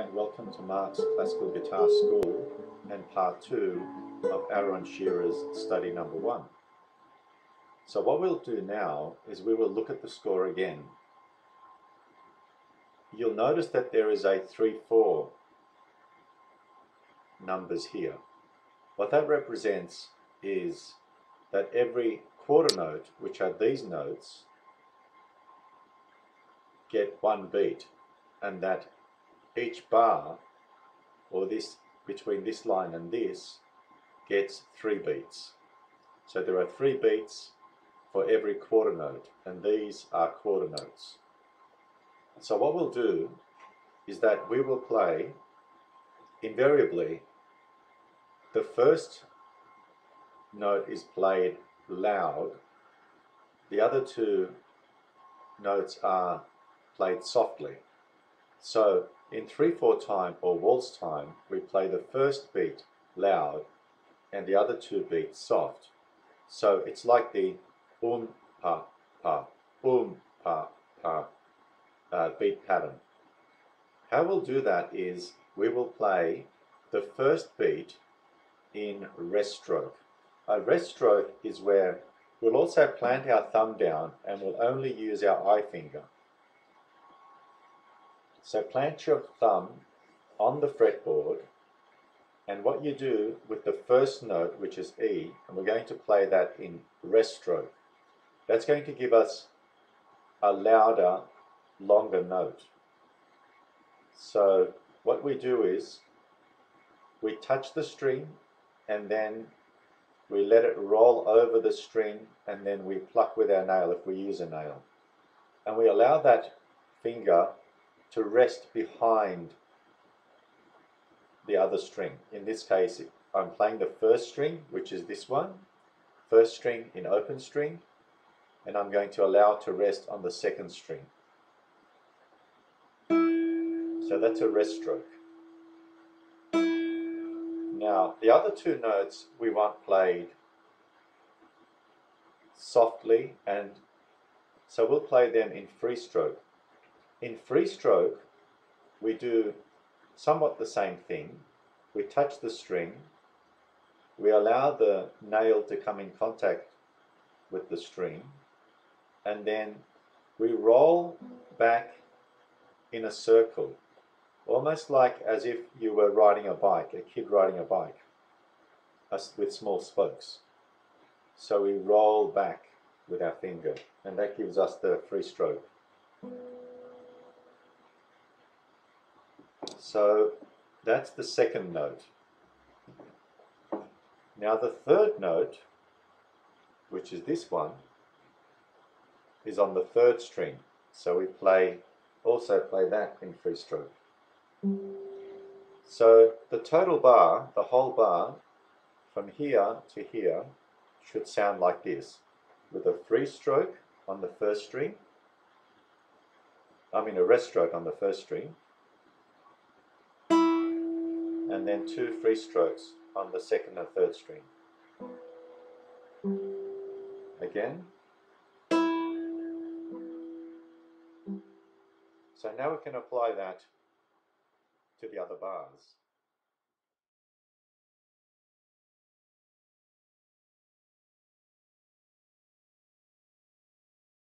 to Mark's Classical Guitar School and part two of Aaron Shearer's study number one. So what we'll do now is we will look at the score again. You'll notice that there is a 3-4 numbers here. What that represents is that every quarter note, which are these notes, get one beat and that each bar or this between this line and this gets three beats. So there are three beats for every quarter note and these are quarter notes. So what we'll do is that we will play invariably the first note is played loud the other two notes are played softly. So in 3-4 time or waltz time, we play the first beat loud and the other two beats soft. So it's like the um pa pa, um pa pa uh, beat pattern. How we'll do that is we will play the first beat in rest stroke. A rest stroke is where we'll also plant our thumb down and we'll only use our eye finger. So plant your thumb on the fretboard and what you do with the first note, which is E, and we're going to play that in rest stroke, that's going to give us a louder, longer note. So what we do is we touch the string and then we let it roll over the string and then we pluck with our nail if we use a nail. And we allow that finger to rest behind the other string. In this case, I'm playing the first string, which is this one, first string in open string, and I'm going to allow to rest on the second string. So that's a rest stroke. Now, the other two notes we want played softly, and so we'll play them in free stroke. In free stroke, we do somewhat the same thing. We touch the string, we allow the nail to come in contact with the string, and then we roll back in a circle, almost like as if you were riding a bike, a kid riding a bike, with small spokes. So we roll back with our finger, and that gives us the free stroke. So that's the second note. Now the third note, which is this one, is on the third string. So we play, also play that in free stroke. So the total bar, the whole bar, from here to here, should sound like this, with a free stroke on the first string, I mean a rest stroke on the first string, and then two free strokes on the second and third string. Again. So now we can apply that to the other bars.